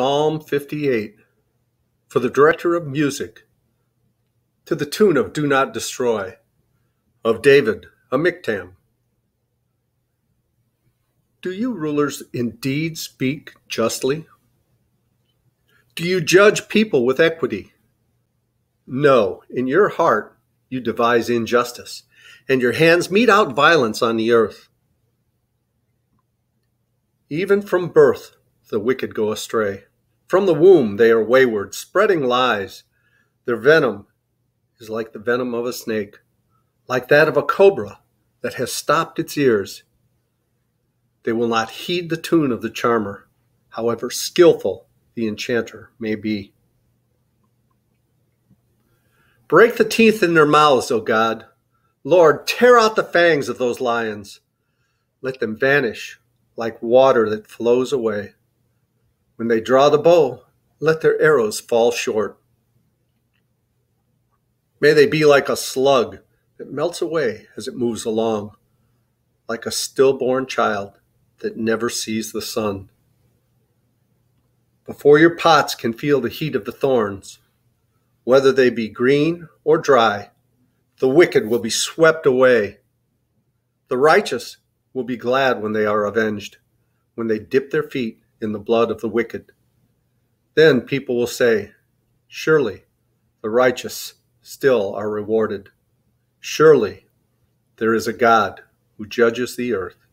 Psalm 58 for the director of music to the tune of Do Not Destroy of David, a miktam. Do you rulers indeed speak justly? Do you judge people with equity? No, in your heart you devise injustice, and your hands mete out violence on the earth. Even from birth the wicked go astray. From the womb they are wayward, spreading lies. Their venom is like the venom of a snake, like that of a cobra that has stopped its ears they will not heed the tune of the charmer, however skilful the enchanter may be. Break the teeth in their mouths, O God. Lord, tear out the fangs of those lions. Let them vanish like water that flows away. When they draw the bow, let their arrows fall short. May they be like a slug that melts away as it moves along, like a stillborn child that never sees the sun. Before your pots can feel the heat of the thorns, whether they be green or dry, the wicked will be swept away. The righteous will be glad when they are avenged, when they dip their feet in the blood of the wicked. Then people will say, Surely the righteous still are rewarded. Surely there is a God who judges the earth.